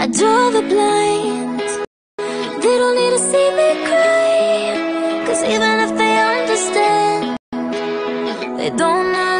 I draw the blind They don't need to see me cry Cause even if they understand They don't know.